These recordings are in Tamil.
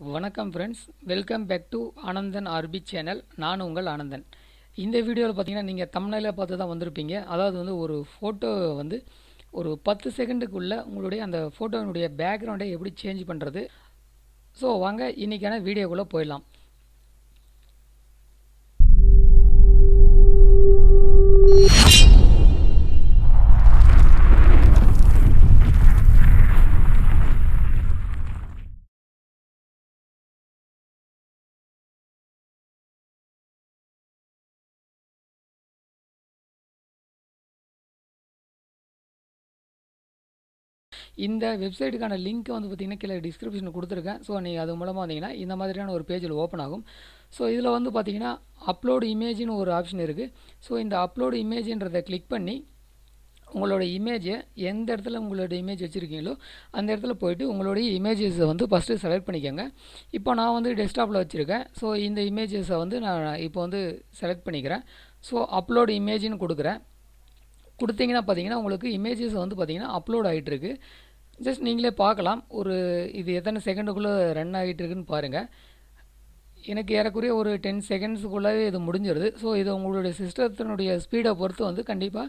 வணக்கம் friends welcome back to Anandan RP channel நான் உங்கள் ஆனந்தன் இந்த வீடியோவில் பார்த்தீங்கன்னா நீங்கள் தமிழில் பார்த்து தான் வந்திருப்பீங்க. அதாவது வந்து ஒரு ஃபோட்டோ வந்து ஒரு பத்து செகண்டுக்குள்ளே உங்களுடைய அந்த ஃபோட்டோனுடைய பேக்ரவுண்டை எப்படி சேஞ்ச் பண்ணுறது ஸோ வாங்க இன்றைக்கான வீடியோக்குள்ளே போயிடலாம். இந்த வெப்சைட்டுக்கான லிங்க் வந்து பார்த்தீங்கன்னா கீழே டிஸ்கிரிப்ஷனில் கொடுத்துருக்கேன். ஸோ நீங்கள் அது மூலமாக வந்தீங்கன்னா இந்த மாதிரியான ஒரு பேஜில் ஓப்பன் ஆகும். ஸோ இதில் வந்து பார்த்திங்கன்னா அப்லோடு இமேஜ்னு ஒரு ஆப்ஷன் இருக்குது ஸோ இந்த அப்லோடு இமேஜ்ன்றதை கிளிக் பண்ணி உங்களோட இமேஜை எந்த இடத்துல உங்களோட இமேஜ் வச்சுருக்கீங்களோ அந்த இடத்துல போயிட்டு உங்களுடைய இமேஜஸை வந்து ஃபஸ்ட்டு செலக்ட் பண்ணிக்கோங்க. இப்போ நான் வந்து டெஸ்க்டாப்பில் வச்சுருக்கேன். ஸோ இந்த இமேஜஸை வந்து நான் இப்போ வந்து செலக்ட் பண்ணிக்கிறேன். ஸோ அப்லோடு இமேஜ்னு கொடுக்குறேன். கொடுத்தீங்கன்னா பார்த்தீங்கன்னா உங்களுக்கு இமேஜஸ் வந்து பார்த்தீங்கன்னா அப்லோட் ஆகிட்டுருக்கு ஜஸ்ட் நீங்களே பார்க்கலாம். ஒரு இது எத்தனை செகண்டுக்குள்ளே ரன் ஆகிட்டு இருக்குன்னு பாருங்கள் எனக்கு ஏறக்குறைய ஒரு டென் செகண்ட்ஸுக்குள்ளே இது முடிஞ்சிருது. ஸோ இது உங்களுடைய சிஸ்டத்தினுடைய ஸ்பீடை பொறுத்து வந்து கண்டிப்பாக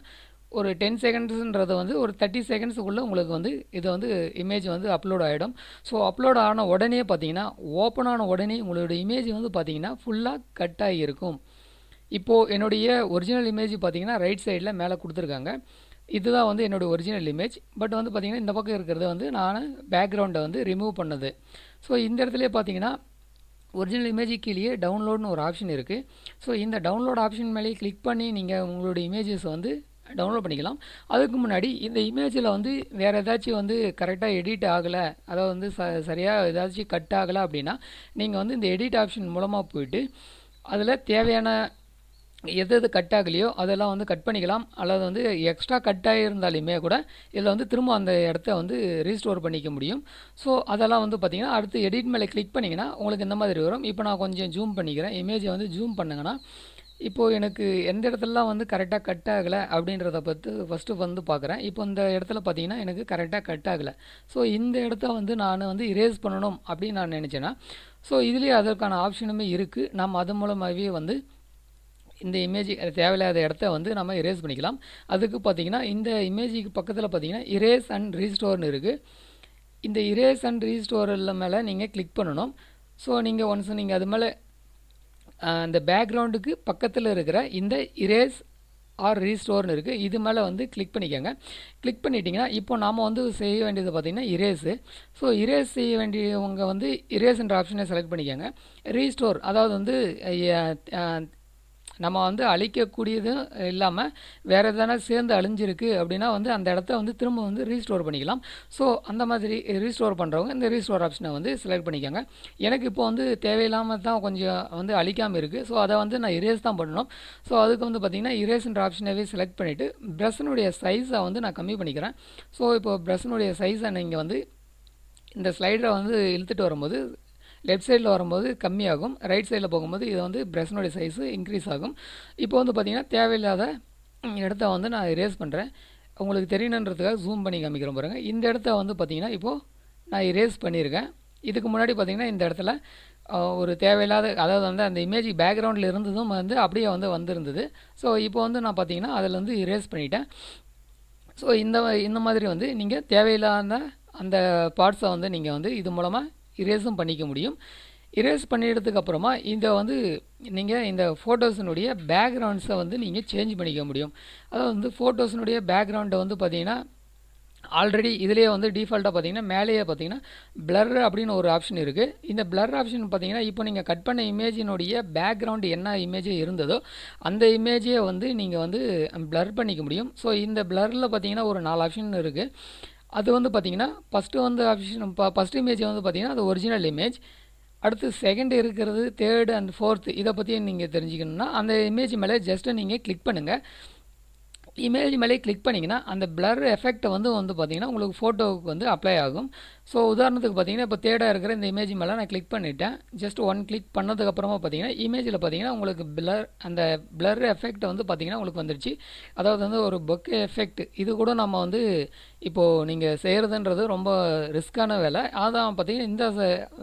ஒரு டென் செகண்ட்ஸுன்றது வந்து ஒரு தேர்ட்டி செகண்ட்ஸுக்குள்ளே உங்களுக்கு வந்து இது வந்து இமேஜ் வந்து அப்லோட் ஆகிடும் ஸோ அப்லோட் ஆன உடனே பார்த்தீங்கன்னா ஓப்பன் ஆன உடனே உங்களுடைய இமேஜ் வந்து பார்த்தீங்கன்னா ஃபுல்லாக கட் ஆகியிருக்கும். இப்போது என்னுடைய ஒரிஜினல் இமேஜ் பார்த்தீங்கன்னா ரைட் சைடில் மேலே கொடுத்துருக்காங்க. இதுதான் வந்து என்னோடய ஒரிஜினல் இமேஜ் பட் வந்து பார்த்திங்கன்னா இந்த பக்கம் இருக்கிறது வந்து நான் பேக்ரவுண்டை வந்து ரிமூவ் பண்ணது. ஸோ இந்த இடத்துல பார்த்தீங்கன்னா ஒரிஜினல் இமேஜ் கீழே டவுன்லோட்னு ஒரு ஆப்ஷன் இருக்குது ஸோ இந்த டவுன்லோட் ஆப்ஷன் மேலேயே கிளிக் பண்ணி நீங்கள் உங்களுடைய இமேஜஸ் வந்து டவுன்லோட் பண்ணிக்கலாம். அதுக்கு முன்னாடி இந்த இமேஜில் வந்து வேறு ஏதாச்சும் வந்து கரெக்டாக எடிட் ஆகலை அதாவது வந்து ச சரியாக ஏதாச்சும் கட் ஆகலை அப்படின்னா நீங்கள் வந்து இந்த எடிட் ஆப்ஷன் மூலமாக போயிட்டு அதில் தேவையான எது எது கட் ஆகலையோ அதெல்லாம் வந்து கட் பண்ணிக்கலாம். அல்லது வந்து எக்ஸ்ட்ரா கட் ஆகியிருந்தாலுமே கூட இதில் வந்து திரும்ப அந்த இடத்த வந்து ரீஸ்டோர் பண்ணிக்க முடியும். ஸோ அதெல்லாம் வந்து பார்த்திங்கன்னா அடுத்து எடிட் மேலே கிளிக் பண்ணிங்கன்னா உங்களுக்கு இந்த மாதிரி வரும். இப்போ நான் கொஞ்சம் ஜூம் பண்ணிக்கிறேன். இமேஜை வந்து ஜூம் பண்ணுங்கன்னா இப்போது எனக்கு எந்த இடத்துலலாம் வந்து கரெக்டாக கட் ஆகலை அப்படின்றத பற்றி ஃபஸ்ட்டு வந்து பார்க்குறேன் இப்போ இந்த இடத்துல பார்த்தீங்கன்னா எனக்கு கரெக்டாக கட் ஆகலை. ஸோ இந்த இடத்த வந்து நான் வந்து இரேஸ் பண்ணணும் அப்படின்னு நான் நினச்சேன்னா ஸோ இதுலேயே அதற்கான ஆப்ஷனுமே இருக்குது நம்ம அது மூலமாகவே வந்து இந்த இமேஜ் தேவையில்லாத இடத்த வந்து நம்ம இரேஸ் பண்ணிக்கலாம். அதுக்கு பார்த்தீங்கன்னா இந்த இமேஜுக்கு பக்கத்தில் பார்த்தீங்கன்னா இரேஸ் அண்ட் ரீஸ்டோர்னு இருக்குது இந்த இரேஸ் அண்ட் ரீஸ்டோரில் மேலே நீங்கள் கிளிக் பண்ணணும். ஸோ நீங்கள் ஒன்ஸ் நீங்கள் அது மேலே அந்த பேக்ரவுண்டுக்கு பக்கத்தில் இருக்கிற இந்த இரேஸ் ஆர் ரீஸ்டோர்னு இருக்குது இது மேலே வந்து கிளிக் பண்ணிக்கோங்க. கிளிக் பண்ணிட்டீங்கன்னா இப்போ நாம் வந்து செய்ய வேண்டியது பார்த்திங்கன்னா இரேஸு ஸோ இரேஸ் செய்ய வேண்டியவங்க வந்து இரேஸ்ன்ற ஆப்ஷனை செலக்ட் பண்ணிக்கோங்க. ரீஸ்டோர் அதாவது வந்து நம்ம வந்து அழிக்கக்கூடியதும் இல்லாமல் வேறு எதனா சேர்ந்து அழிஞ்சிருக்கு அப்படின்னா வந்து அந்த இடத்த வந்து திரும்ப வந்து ரீஸ்டோர் பண்ணிக்கலாம். ஸோ அந்த மாதிரி ரீஸ்டோர் பண்ணுறவங்க இந்த ரீஸ்டோர் ஆப்ஷனை வந்து செலக்ட் பண்ணிக்கோங்க. எனக்கு இப்போ வந்து தேவையில்லாமல் தான் கொஞ்சம் வந்து அழிக்காமல் இருக்குது ஸோ அதை வந்து நான் இரேஸ் தான் பண்ணணும். ஸோ அதுக்கு வந்து பார்த்திங்கன்னா இரேஸ்ன்ற ஆப்ஷனவே செலக்ட் பண்ணிவிட்டு ப்ரெஷனுடைய சைஸை வந்து நான் கம்மி பண்ணிக்கிறேன். ஸோ இப்போ ப்ரெஷ்னுடைய சைஸை நீங்கள் வந்து இந்த ஸ்லைடரை வந்து இழுத்துட்டு வரும்போது லெஃப்ட் சைடில் வரும்போது கம்மியாகும். ரைட் சைடில் போகும்போது இது வந்து பிரஷனுடைய சைஸு இன்க்ரீஸ் ஆகும். இப்போ வந்து பார்த்திங்கன்னா தேவையில்லாத இடத்த வந்து நான் இரேஸ் பண்ணுறேன் உங்களுக்கு தெரியணுன்றதுக்காக ஜூம் பண்ணி காமிக்கிறோம் பாருங்கள் இந்த இடத்த வந்து பார்த்திங்கன்னா இப்போது நான் இரேஸ் பண்ணியிருக்கேன். இதுக்கு முன்னாடி பார்த்திங்கன்னா இந்த இடத்துல ஒரு தேவையில்லாத அதாவது வந்து அந்த இமேஜ் பேக்ரவுண்டில் இருந்ததும் வந்து அப்படியே வந்து வந்திருந்தது. ஸோ இப்போ வந்து நான் பார்த்தீங்கன்னா அதில் வந்து இரேஸ் பண்ணிட்டேன். ஸோ இந்த இந்த மாதிரி வந்து நீங்கள் தேவையில்லாத அந்த பார்ட்ஸை வந்து நீங்கள் வந்து இது மூலமாக இரேஸும் பண்ணிக்க முடியும். இரேஸ் பண்ணிடுறதுக்கு அப்புறமா வந்து நீங்கள் இந்த ஃபோட்டோஸினுடைய பேக்ரவுண்ட்ஸை வந்து நீங்கள் சேஞ்ச் பண்ணிக்க முடியும். அதாவது வந்து ஃபோட்டோஸினுடைய பேக்ரவுண்டை வந்து பார்த்தீங்கன்னா ஆல்ரெடி இதிலேயே வந்து டிஃபால்ட்டாக பார்த்தீங்கன்னா மேலேயே பார்த்தீங்கன்னா பிளர் அப்படின்னு ஒரு ஆப்ஷன் இருக்குது இந்த பிளர் ஆப்ஷன் பார்த்தீங்கன்னா இப்போ நீங்கள் கட் பண்ண இமேஜினுடைய பேக்ரவுண்டு என்ன இமேஜ் இருந்ததோ அந்த இமேஜே வந்து நீங்கள் வந்து பிளர் பண்ணிக்க முடியும். ஸோ இந்த பிளரில் பார்த்தீங்கன்னா ஒரு நாலு ஆப்ஷன் இருக்குது அது வந்து பார்த்திங்கன்னா ஃபஸ்ட்டு வந்து ஆப்ஷன் ஃபஸ்ட் இமேஜ் வந்து பார்த்தீங்கன்னா அது ஒரிஜினல் இமேஜ் அடுத்து செகண்ட் இருக்கிறது தேர்டு அண்ட் ஃபோர்த்து இதை பற்றி நீங்கள் தெரிஞ்சுக்கணுன்னா அந்த இமேஜ் மேலே ஜஸ்ட்டு நீங்கள் கிளிக் பண்ணுங்கள் இமேஜ் மேலே கிளிக் பண்ணிங்கன்னா அந்த பிளர் எஃபெக்ட் வந்து வந்து பார்த்தீங்கன்னா உங்களுக்கு ஃபோட்டோவுக்கு வந்து அப்ளை ஆகும். ஸோ உதாரணத்துக்கு பார்த்தீங்கன்னா இப்போ தேர்டாக இருக்கிற இந்த இமேஜ் மேலே நான் கிளிக் பண்ணிட்டேன். ஜஸ்ட் ஒன் கிளிக் பண்ணதுக்கப்புறமா பார்த்தீங்கன்னா இமேஜில் பார்த்தீங்கன்னா உங்களுக்கு பிளர் அந்த பிளர் எஃபெக்ட் வந்து பார்த்தீங்கன்னா உங்களுக்கு வந்துருச்சு. அதாவது வந்து ஒரு பொக்கே எஃபெக்ட் இது கூட நம்ம வந்து இப்போது நீங்கள் செய்கிறதுன்றது ரொம்ப ரிஸ்க்கான வேலை. அதான் பார்த்தீங்கன்னா இந்த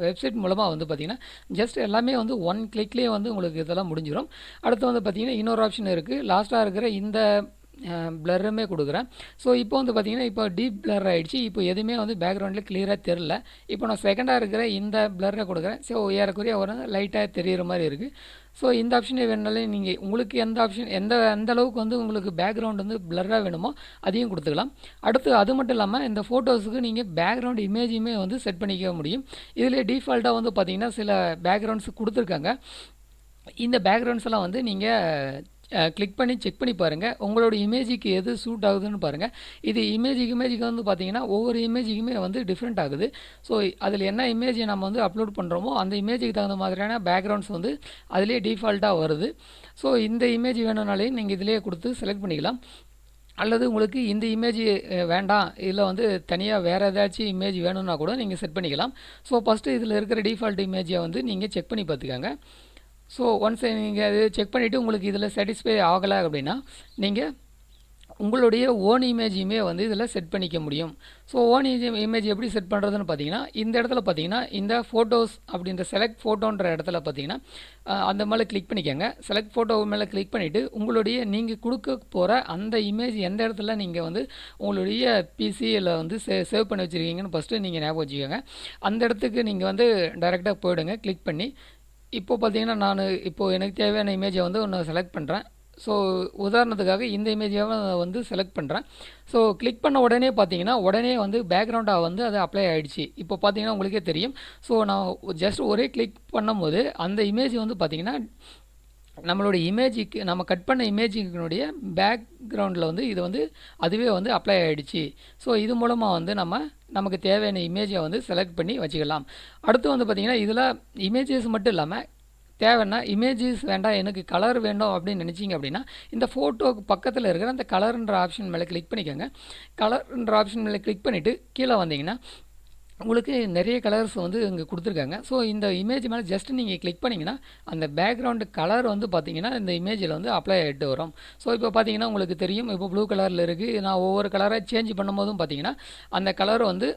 வெப்சைட் மூலமாக வந்து பார்த்தீங்கன்னா ஜஸ்ட் எல்லாமே வந்து ஒன் கிளிக்லேயே வந்து உங்களுக்கு இதெல்லாம் முடிஞ்சிடும் அடுத்து வந்து பார்த்தீங்கன்னா இன்னொரு ஆப்ஷன் இருக்குது லாஸ்ட்டாக இருக்கிற இந்த ப்ளருமே கொடுக்குறேன். ஸோ இப்போ வந்து பார்த்திங்கன்னா இப்போ டீப் ப்ளர் ஆகிடுச்சு இப்போ எதுவுமே வந்து பேக்ரவுண்டில் கிளியராக தெரில இப்போ நான் செகண்டாக இருக்கிற இந்த ப்ளரை கொடுக்குறேன். ஸோ ஏறக்குறைய ஒரு லைட்டாக தெரிகிற மாதிரி இருக்குது ஸோ இந்த ஆப்ஷனே வேணுனாலும் நீங்கள் உங்களுக்கு எந்த ஆப்ஷன் எந்த எந்த அளவுக்கு வந்து உங்களுக்கு பேக்ரவுண்ட் வந்து ப்ளராக வேணுமோ அதையும் கொடுத்துக்கலாம். அடுத்து அது மட்டும் இல்லாமல் இந்த ஃபோட்டோஸுக்கு நீங்கள் பேக்ரவுண்ட் இமேஜுமே வந்து செட் பண்ணிக்க முடியும். இதில் டிஃபால்ட்டாக வந்து பார்த்திங்கன்னா சில பேக்ரவுண்ட்ஸ் கொடுத்துருக்காங்க. இந்த பேக்ரவுண்ட்ஸ் எல்லாம் வந்து நீங்கள் கிளிக் பண்ணி செக் பண்ணி பாருங்கள் உங்களோட இமேஜுக்கு எது சூட் ஆகுதுன்னு பாருங்கள் இது இமேஜுக்கு இமேஜுக்கு வந்து பார்த்தீங்கன்னா ஒவ்வொரு இமேஜுக்குமே வந்து டிஃப்ரெண்ட் ஆகுது. ஸோ அதில் என்ன இமேஜ் நம்ம வந்து அப்லோட் பண்ணுறோமோ அந்த இமேஜுக்கு தகுந்த மாதிரியான பேக்ரவுண்ட்ஸ் வந்து அதிலே டிஃபால்ட்டாக வருது. ஸோ இந்த இமேஜ் வேணும்னாலே நீங்கள் இதிலேயே கொடுத்து செலக்ட் பண்ணிக்கலாம். அல்லது உங்களுக்கு இந்த இமேஜ் வேண்டாம். இதில் வந்து தனியாக வேறு ஏதாச்சும் இமேஜ் வேணும்னா கூட நீங்கள் செட் பண்ணிக்கலாம். ஸோ ஃபஸ்ட்டு இதில் இருக்கிற டிஃபால்ட் இமேஜை வந்து நீங்கள் செக் பண்ணி பார்த்துக்கோங்க ஸோ ஒன்ஸ் நீங்கள் அது செக் பண்ணிவிட்டு உங்களுக்கு இதில் சாட்டிஸ்ஃபை ஆகலை அப்படின்னா நீங்கள் உங்களுடைய ஓன் இமேஜையுமே வந்து இதில் செட் பண்ணிக்க முடியும். ஸோ ஓன் இமேஜ் எப்படி செட் பண்ணுறதுன்னு பார்த்தீங்கன்னா இந்த இடத்துல பார்த்தீங்கன்னா இந்த ஃபோட்டோஸ் அப்படின்ற செலக்ட் ஃபோட்டோன்ற இடத்துல பார்த்தீங்கன்னா அந்த மேலே கிளிக் பண்ணிக்கோங்க. செலக்ட் ஃபோட்டோ மேலே கிளிக் பண்ணிவிட்டு உங்களுடைய நீங்கள் கொடுக்க போகிற அந்த இமேஜ் எந்த இடத்துல நீங்கள் வந்து உங்களுடைய பிசியில் வந்து சே சேவ் பண்ணி வச்சுருக்கீங்கன்னு ஃபஸ்ட்டு நீங்கள் ஞாபகம் வச்சுக்கோங்க. அந்த இடத்துக்கு நீங்கள் வந்து டைரெக்டாக போயிடுங்க கிளிக் பண்ணி இப்போ பார்த்தீங்கன்னா நான் இப்போது எனக்கு தேவையான இமேஜை வந்து ஒன்று செலக்ட் பண்ணுறேன் ஸோ உதாரணத்துக்காக இந்த இமேஜாக வந்து செலக்ட் பண்ணுறேன் ஸோ கிளிக் பண்ண உடனே பார்த்தீங்கன்னா உடனே வந்து பேக்ரவுண்டாக வந்து அது அப்ளை ஆகிடுச்சு இப்போ பார்த்தீங்கன்னா உங்களுக்கே தெரியும். ஸோ நான் ஜஸ்ட் ஒரே கிளிக் பண்ணும்போது அந்த இமேஜ் வந்து பார்த்தீங்கன்னா நம்மளோட இமேஜுக்கு நம்ம கட் பண்ண இமேஜினுடைய பேக்ரவுண்டில் வந்து இது வந்து அதுவே வந்து அப்ளை ஆகிடுச்சு ஸோ இது மூலமாக வந்து நம்ம நமக்கு தேவையான இமேஜை வந்து செலக்ட் பண்ணி வச்சுக்கலாம். அடுத்து வந்து பார்த்திங்கன்னா இதில் இமேஜஸ் மட்டும் இல்லாமல் தேவைன்னா இமேஜஸ் வேண்டாம் எனக்கு கலர் வேணும் அப்படின்னு நினச்சிங்க அப்படின்னா இந்த ஃபோட்டோக்கு பக்கத்தில் இருக்கிற அந்த கலர்ன்ற ஆப்ஷன் மேலே கிளிக் பண்ணிக்கோங்க. கலர்ன்ற ஆப்ஷன் மேலே கிளிக் பண்ணிவிட்டு கீழே வந்தீங்கன்னா உங்களுக்கு நிறைய கலர்ஸ் வந்து இங்கே கொடுத்துருக்காங்க. ஸோ இந்த இமேஜ் மேலே ஜஸ்ட் நீங்கள் கிளிக் பண்ணிங்கன்னா அந்த பேக்ரவுண்டு கலர் வந்து பார்த்தீங்கன்னா இந்த இமேஜில் வந்து அப்ளை ஆகிட்டு வரும். ஸோ இப்போ பார்த்தீங்கன்னா உங்களுக்கு தெரியும் இப்போ ப்ளூ கலரில் இருக்குது நான் ஒவ்வொரு கலராக சேஞ்ச் பண்ணும்போதும் பார்த்தீங்கன்னா அந்த கலர் வந்து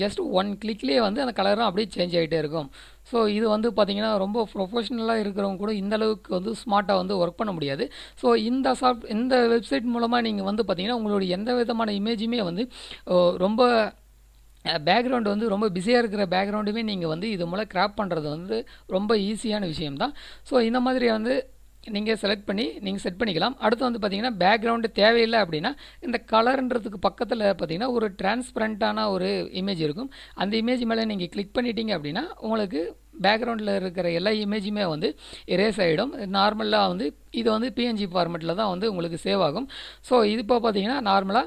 ஜஸ்ட் ஒன் கிளிக்லேயே வந்து அந்த கலரும் அப்படியே சேஞ்ச் ஆகிட்டே இருக்கும். ஸோ இது வந்து பார்த்திங்கன்னா ரொம்ப ப்ரொஃபஷ்னலாக இருக்கிறவங்க கூட இந்த அளவுக்கு வந்து ஸ்மார்ட்டாக வந்து ஒர்க் பண்ண முடியாது. ஸோ இந்த சாஃப்ட் இந்த வெப்சைட் மூலமாக நீங்கள் வந்து பார்த்திங்கன்னா உங்களுடைய எந்த விதமான இமேஜுமே வந்து ரொம்ப பேக்ரவுண்டு வந்து ரொம்ப பிஸியாக இருக்கிற பேக்ரவுண்டுமே நீங்கள் வந்து இது மூலம் கிராப் பண்ணுறது வந்து ரொம்ப ஈஸியான விஷயம் தான் ஸோ இந்த மாதிரி வந்து நீங்கள் செலக்ட் பண்ணி நீங்கள் செட் பண்ணிக்கலாம். அடுத்து வந்து பார்த்தீங்கன்னா பேக்ரவுண்டு தேவையில்லை அப்படின்னா இந்த கலர்ன்றதுக்கு பக்கத்தில் பார்த்தீங்கன்னா ஒரு டிரான்ஸ்பரண்ட்டான ஒரு இமேஜ் இருக்கும். அந்த இமேஜ் மேலே நீங்கள் கிளிக் பண்ணிட்டீங்க அப்படின்னா உங்களுக்கு பேக்ரவுண்டில் இருக்கிற எல்லா இமேஜுமே வந்து எரேஸ் ஆகிடும் நார்மலாக வந்து இது வந்து பிஎன்ஜி ஃபார்மெட்டில் தான் வந்து உங்களுக்கு சேவ் ஆகும். ஸோ இது இப்போ பார்த்தீங்கன்னா நார்மலாக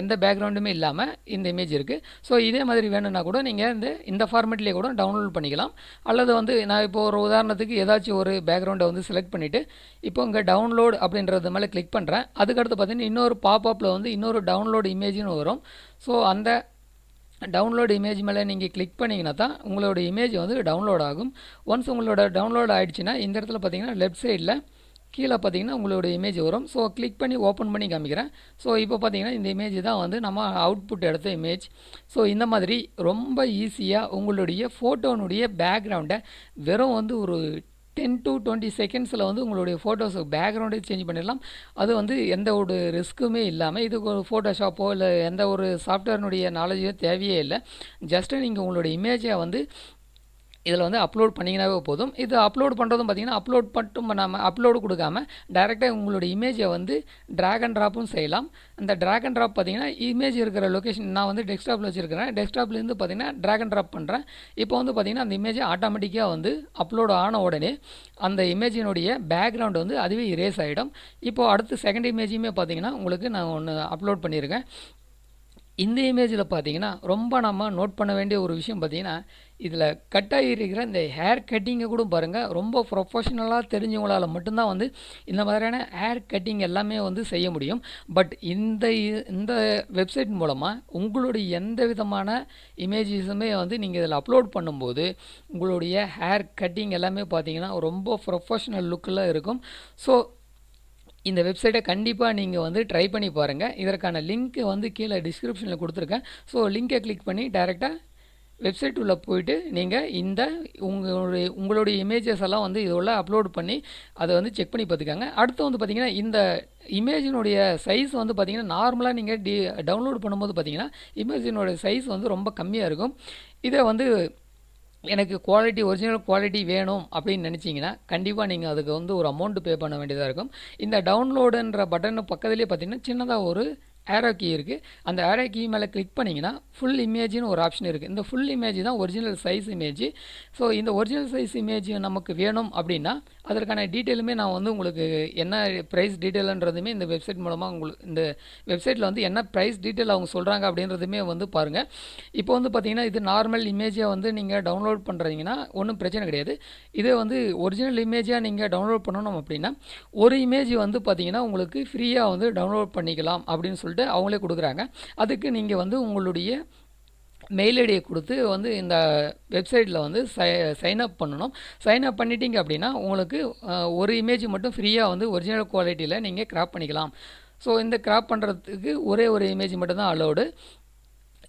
எந்த பேக்ரவுண்டுமே இல்லாமல் இந்த இமேஜ் இருக்குது ஸோ இதே மாதிரி வேணும்னா கூட நீங்கள் இந்த இந்த ஃபார்மேட்லேயே கூட டவுன்லோட் பண்ணிக்கலாம். அல்லது வந்து நான் இப்போ ஒரு உதாரணத்துக்கு ஏதாச்சும் ஒரு பேக்ரவுண்டை வந்து செலக்ட் பண்ணிவிட்டு இப்போ இங்கே டவுன்லோட் அப்படின்றது மேலே கிளிக் பண்ணுறேன் அதுக்கடுத்து பார்த்தீங்கன்னா இன்னொரு பாப்அப்பில் வந்து இன்னொரு டவுன்லோடு இமேஜ்னு வரும். ஸோ அந்த டவுன்லோடு இமேஜ் மேலே நீங்கள் கிளிக் பண்ணிங்கன்னா தான் உங்களோட இமேஜ் வந்து டவுன்லோட் ஆகும். ஒன்ஸ் உங்களோட டவுன்லோட் ஆகிடுச்சுன்னா இந்த இடத்துல பார்த்தீங்கன்னா லெஃப்ட் சைடில் கீழே பார்த்தீங்கன்னா உங்களோட இமேஜ் வரும். ஸோ கிளிக் பண்ணி ஓப்பன் பண்ணி காமிக்கிறேன். ஸோ இப்போ பார்த்தீங்கன்னா இந்த இமேஜ் தான் வந்து நம்ம அவுட்புட் எடுத்த இமேஜ் ஸோ இந்த மாதிரி ரொம்ப ஈஸியாக உங்களுடைய ஃபோட்டோனுடைய பேக்ரவுண்டை வெறும் வந்து ஒரு டென் டு டுவெண்ட்டி செகண்ட்ஸில் வந்து உங்களுடைய ஃபோட்டோஸ் பேக்ரவுண்டே சேஞ்ச் பண்ணிடலாம். அது வந்து எந்த ஒரு ரிஸ்க்குமே இல்லாமல் இதுக்கு ஒரு ஃபோட்டோஷாப்போ இல்லை எந்த ஒரு சாஃப்ட்வேர்னுடைய நாலேஜோ தேவையே இல்லை. ஜஸ்ட்டு நீங்கள் உங்களுடைய இமேஜை வந்து இதில் வந்து அப்லோட் பண்ணிங்கனாவே போதும். இது அப்லோட் பண்ணுறதும் பார்த்தீங்கன்னா அப்லோட் மட்டும் பண்ணாமல் அப்லோடு கொடுக்காம டேரெக்டாக உங்களோட இமேஜை வந்து ட்ராக் அண்ட் ட்ராப்பும் செய்யலாம். அந்த ட்ராக் அண்ட் ட்ராப் பார்த்தீங்கன்னா இமேஜ் இருக்கிற லொக்கேஷன் நான் வந்து டெஸ்க்டாப்பில் வச்சுருக்கிறேன். டெஸ்க்டாப்லேருந்து பார்த்தீங்கன்னா ட்ராக் அண்ட் ட்ராப் பண்ணுறேன் இப்போ வந்து பார்த்தீங்கன்னா அந்த இமேஜ் ஆட்டோமேட்டிக்காக வந்து அப்லோட் ஆன உடனே அந்த இமேஜினுடைய பேக்ரவுண்ட் வந்து அதுவே இரேஸ் ஆகிடும் இப்போது அடுத்து செகண்ட் இமேஜுமே பார்த்தீங்கன்னா உங்களுக்கு நான் ஒன்று அப்லோட் பண்ணியிருக்கேன். இந்த இமேஜில் பார்த்தீங்கன்னா ரொம்ப நம்ம நோட் பண்ண வேண்டிய ஒரு விஷயம் பார்த்தீங்கன்னா இதில் கட் ஆகியிருக்கிற இந்த ஹேர் கட்டிங்கை கூட பாருங்கள் ரொம்ப ப்ரொஃபஷ்னலாக தெரிஞ்சவங்களால் மட்டும்தான் வந்து இந்த மாதிரியான ஹேர் கட்டிங் எல்லாமே வந்து செய்ய முடியும். பட் இந்த இ- இந்த வெப்சைட் மூலமாக உங்களுடைய எந்த விதமான இமேஜஸுமே வந்து நீங்கள் இதில் அப்லோட் பண்ணும்போது உங்களுடைய ஹேர் கட்டிங் எல்லாமே பார்த்தீங்கன்னா ரொம்ப ப்ரொஃபஷ்னல் லுக்கில் இருக்கும். ஸோ இந்த வெப்சைட்டை கண்டிப்பாக நீங்கள் வந்து ட்ரை பண்ணி பாருங்கள் இதற்கான லிங்க்கை வந்து கீழே டிஸ்கிரிப்ஷனில் கொடுத்துருக்கேன். ஸோ லிங்கை கிளிக் பண்ணி டேரெக்டாக வெப்சைட் உள்ளே போயிட்டு நீங்கள் இந்த உங்களுடைய உங்களுடைய இமேஜஸ் எல்லாம் வந்து இது உள்ள அப்லோட் பண்ணி அதை வந்து செக் பண்ணி பார்த்துக்கோங்க. அடுத்து வந்து பார்த்தீங்கன்னா இந்த இமேஜினுடைய சைஸ் வந்து பார்த்தீங்கன்னா நார்மலாக நீங்கள் டி டவுன்லோட் பண்ணும்போது பார்த்தீங்கன்னா இமேஜினுடைய சைஸ் வந்து ரொம்ப கம்மியாக இருக்கும். இதை வந்து எனக்கு குவாலிட்டி ஒரிஜினல் குவாலிட்டி வேணும் அப்படின்னு நினச்சிங்கன்னா கண்டிப்பாக நீங்கள் அதுக்கு வந்து ஒரு அமௌண்ட்டு பே பண்ண வேண்டியதாக இருக்கும். இந்த டவுன்லோடுன்ற பட்டன் பக்கத்துலேயே பார்த்தீங்கன்னா சின்னதாக ஒரு ஏரோ கீ இருக்குது அந்த ஏரோ கீ மேலே கிளிக் பண்ணிங்கன்னா ஃபுல் இமேஜ்னு ஒரு ஆப்ஷன் இருக்குது இந்த ஃபுல் இமேஜ் தான் ஒரிஜினல் சைஸ் இமேஜ் ஸோ இந்த ஒரிஜினல் சைஸ் இமேஜ் நமக்கு வேணும் அப்படின்னா அதற்கான டீட்டெயிலுமே நான் வந்து உங்களுக்கு என்ன ப்ரைஸ் டீட்டெயிலுன்றதுமே இந்த வெப்சைட் மூலமாக உங்களுக்கு இந்த வெப்சைட்டில் வந்து என்ன ப்ரைஸ் டீட்டெயில் அவங்க சொல்கிறாங்க அப்படின்றதுமே வந்து பாருங்கள் இப்போ வந்து பார்த்தீங்கன்னா இது நார்மல் இமேஜை வந்து நீங்கள் டவுன்லோட் பண்ணுறீங்கன்னா ஒன்றும் பிரச்சனை கிடையாது. இதே வந்து ஒரிஜினல் இமேஜாக நீங்கள் டவுன்லோட் பண்ணணும் அப்படின்னா ஒரு இமேஜ் வந்து பார்த்தீங்கன்னா உங்களுக்கு ஃப்ரீயாக வந்து டவுன்லோட் பண்ணிக்கலாம் அப்படின்னு சொல்லிட்டு அவங்களே கொடுக்குறாங்க. அதுக்கு நீங்கள் வந்து உங்களுடைய மெயில் ஐடியை கொடுத்து வந்து இந்த வெப்சைட்டில் வந்து சை சைன் அப் பண்ணணும். சைன் அப் பண்ணிட்டீங்க அப்படின்னா உங்களுக்கு ஒரு இமேஜ் மட்டும் ஃப்ரீயாக வந்து ஒரிஜினல் குவாலிட்டியில் நீங்கள் கிராப் பண்ணிக்கலாம். ஸோ இந்த கிராப் பண்ணுறதுக்கு ஒரே ஒரு இமேஜ் மட்டும் தான்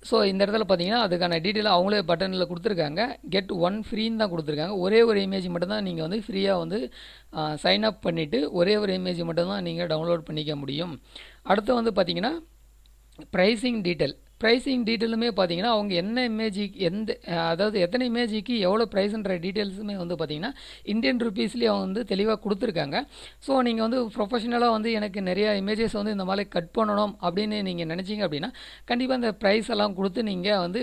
ஸோ இந்த இடத்துல பார்த்தீங்கன்னா அதுக்கான டீட்டெயில் அவங்களே பட்டனில் கொடுத்துருக்காங்க. கெட் ஒன் ஃப்ரீன்னு தான் கொடுத்துருக்காங்க. ஒரே ஒரு இமேஜ் மட்டும் தான் நீங்கள் வந்து ஃப்ரீயாக வந்து சைன் அப் பண்ணிவிட்டு ஒரே ஒரு இமேஜ் மட்டும்தான் நீங்கள் டவுன்லோட் பண்ணிக்க முடியும். அடுத்து வந்து பார்த்தீங்கன்னா ப்ரைஸிங் டீட்டெயில் ப்ரைஸிங் டீட்டெயிலுமே பார்த்தீங்கன்னா அவங்க என்ன இமேஜிக்கு எந்த அதாவது எத்தனை இமேஜிக்கு எவ்வளோ ப்ரைஸ்ன்ற டீட்டெயில்ஸுமே வந்து பார்த்தீங்கன்னா இந்தியன் ருபீஸ்லேயே அவங்க வந்து தெளிவாக கொடுத்துருக்காங்க. ஸோ நீங்கள் வந்து ப்ரொஃபஷனலாக வந்து எனக்கு நிறையா இமேஜஸ் வந்து இந்த மாதிரி கட் பண்ணணும் அப்படின்னு நீங்கள் நினச்சிங்க அப்படின்னா கண்டிப்பாக அந்த ப்ரைஸ் எல்லாம் கொடுத்து நீங்கள் வந்து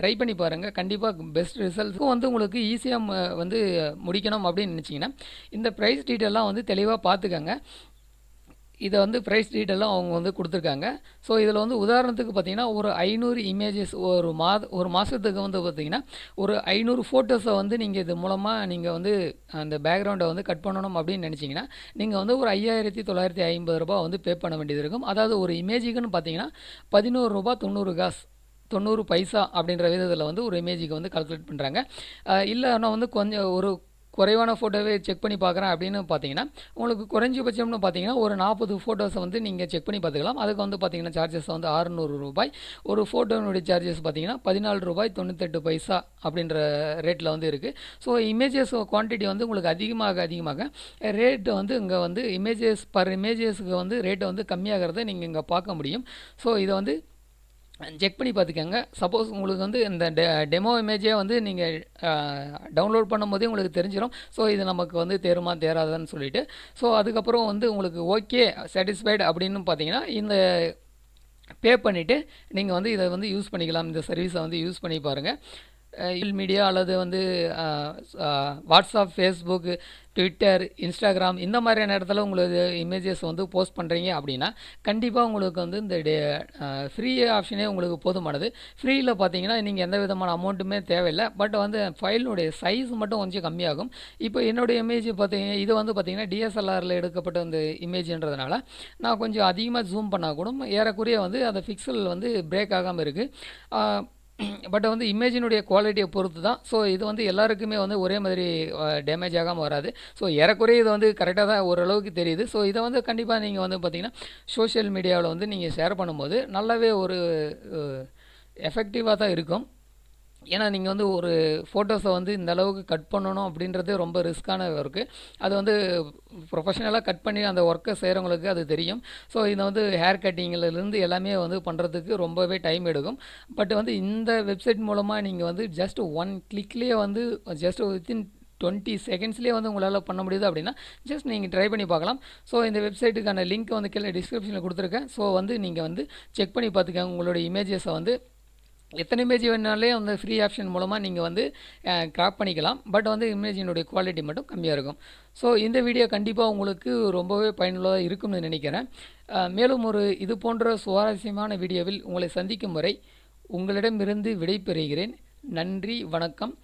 ட்ரை பண்ணி பாருங்கள் கண்டிப்பாக பெஸ்ட் ரிசல்ட்ஸும் வந்து உங்களுக்கு ஈஸியாக வந்து முடிக்கணும் அப்படின்னு நினச்சிங்கன்னா இந்த ப்ரைஸ் டீட்டெயிலாம் வந்து தெளிவாக பார்த்துக்கங்க. இதை வந்து ப்ரைஸ் டீட்டெயிலும் அவங்க வந்து கொடுத்துருக்காங்க. ஸோ இதில் வந்து உதாரணத்துக்கு பார்த்தீங்கன்னா ஒரு ஐநூறு இமேஜஸ் ஒரு மாத ஒரு மாதத்துக்கு வந்து பார்த்தீங்கன்னா ஒரு ஐநூறு ஃபோட்டோஸை வந்து நீங்கள் இது மூலமாக நீங்கள் வந்து அந்த பேக்ரவுண்டை வந்து கட் பண்ணணும் அப்படின்னு நினச்சிங்கன்னா நீங்கள் வந்து ஒரு ஐயாயிரத்தி தொள்ளாயிரத்தி ஐம்பது ரூபா வந்து பே பண்ண வேண்டியது இருக்கும். அதாவது ஒரு இமேஜுக்குன்னு பார்த்தீங்கன்னா பதினோரு ரூபாய் தொண்ணூறு காசு தொண்ணூறு பைசா அப்படின்ற விதத்தில் வந்து ஒரு இமேஜுக்கு வந்து கால்குலேட் பண்ணுறாங்க இல்லைன்னா வந்து கொஞ்சம் ஒரு குறைவான ஃபோட்டோவே செக் பண்ணி பார்க்குறேன் அப்படின்னு பார்த்தீங்கன்னா உங்களுக்கு குறைஞ்சபட்சம்னு பார்த்தீங்கன்னா ஒரு நாற்பது ஃபோட்டோஸை வந்து நீங்கள் செக் பண்ணி பார்த்துக்கலாம். அதுக்கு வந்து பார்த்தீங்கன்னா சார்ஜஸ் வந்து அறுநூறு ரூபாய். ஒரு ஃபோட்டோனுடைய சார்ஜஸ் பார்த்தீங்கன்னா பதினாலு ரூபாய் தொண்ணூத்தெட்டு பைசா அப்படின்ற ரேட்டில் வந்து இருக்குது ஸோ இமேஜஸ் குவான்டிட்டி வந்து உங்களுக்கு அதிகமாக அதிகமாக ரேட்டு வந்து இங்கே வந்து இமேஜஸ் பர் இமேஜஸ்க்கு வந்து ரேட்டை வந்து கம்மியாகிறத நீங்கள் இங்கே பார்க்க முடியும். ஸோ இதை வந்து செக் பண்ணி பார்த்துக்கோங்க. சப்போஸ் உங்களுக்கு வந்து இந்த டெ டெமோ இமேஜே வந்து நீங்கள் டவுன்லோட் பண்ணும்போதே உங்களுக்கு தெரிஞ்சிடும் ஸோ இது நமக்கு வந்து தேருமா தேராதான்னு சொல்லிட்டு. ஸோ அதுக்கப்புறம் வந்து உங்களுக்கு ஓகே சாட்டிஸ்ஃபைடு அப்படின்னு பார்த்தீங்கன்னா இந்த பே பண்ணிவிட்டு நீங்கள் வந்து இதை வந்து யூஸ் பண்ணிக்கலாம். இந்த சர்வீஸை வந்து யூஸ் பண்ணி பாருங்கள் மீடியா அல்லது வந்து வாட்ஸ்அப் ஃபேஸ்புக் ட்விட்டர் இன்ஸ்டாகிராம் இந்த மாதிரியான இடத்துல உங்களுக்கு இமேஜஸ் வந்து போஸ்ட் பண்ணுறீங்க அப்படின்னா கண்டிப்பாக உங்களுக்கு வந்து இந்த ஃப்ரீ ஆப்ஷனே உங்களுக்கு போதுமானது. ஃப்ரீயில் பார்த்தீங்கன்னா நீங்கள் எந்த விதமான அமௌண்ட்டுமே தேவையில்லை. பட் வந்து ஃபைலினுடைய சைஸ் மட்டும் கொஞ்சம் கம்மியாகும். இப்போ என்னுடைய இமேஜ் பார்த்தீங்கன்னா இது வந்து பார்த்தீங்கன்னா டிஎஸ்எல்ஆரில் எடுக்கப்பட்ட அந்த இமேஜ்ன்றதுனால நான் கொஞ்சம் அதிகமாக ஜூம் பண்ணால் கூட ஏறக்குறைய வந்து அந்த பிக்சல் வந்து பிரேக் ஆகாமல் இருக்குது பட் வந்து இமேஜினுடைய குவாலிட்டியை பொறுத்து தான் ஸோ இது வந்து எல்லாருக்குமே வந்து ஒரே மாதிரி டேமேஜ் ஆகாமல் வராது. ஸோ ஏறக்குறைய இது வந்து கரெக்டாக தான் ஓரளவுக்கு தெரியுது. ஸோ இதை வந்து கண்டிப்பாக நீங்கள் வந்து பார்த்தீங்கன்னா சோஷியல் மீடியாவில் வந்து நீங்கள் ஷேர் பண்ணும்போது நல்லாவே ஒரு எஃபெக்டிவாக தான் இருக்கும். ஏன்னா நீங்கள் வந்து ஒரு ஃபோட்டோஸை வந்து இந்த அளவுக்கு கட் பண்ணணும் அப்படின்றது ரொம்ப ரிஸ்க்கான ஒர்க்கு அது வந்து ப்ரொஃபஷனலாக கட் பண்ணி அந்த ஒர்க்கை செய்கிறவங்களுக்கு அது தெரியும். ஸோ இதை வந்து ஹேர் கட்டிங்கிலேருந்து எல்லாமே வந்து பண்ணுறதுக்கு ரொம்பவே டைம் எடுக்கும். பட் வந்து இந்த வெப்சைட் மூலமாக நீங்கள் வந்து ஜஸ்ட் ஒன் கிளிக்லேயே வந்து ஜஸ்ட் வித்தின் டுவெண்ட்டி செகண்ட்ஸ்லேயே வந்து உங்களால் பண்ண முடியுது அப்படின்னா ஜஸ்ட் நீங்கள் ட்ரை பண்ணி பார்க்கலாம். ஸோ இந்த வெப்சைட்டுக்கான லிங்க் வந்து கீழே டிஸ்கிரிப்ஷனில் கொடுத்துருக்கேன். ஸோ வந்து நீங்கள் வந்து செக் பண்ணி பார்த்துக்கோங்க. உங்களோட இமேஜஸை வந்து எத்தனை இமேஜ் வேணுனாலே வந்து ஃப்ரீ ஆப்ஷன் மூலமாக நீங்கள் வந்து கிராப் பண்ணிக்கலாம். பட் வந்து இமேஜினுடைய குவாலிட்டி மட்டும் கம்மியாக இருக்கும். ஸோ இந்த வீடியோ கண்டிப்பாக உங்களுக்கு ரொம்பவே பயனுள்ளதாக இருக்கும்னு நினைக்கிறேன். மேலும் ஒரு இது போன்ற சுவாரஸ்யமான வீடியோவில் உங்களை சந்திக்கும் வரை உங்களிடமிருந்து விடை பெறுகிறேன் நன்றி வணக்கம்.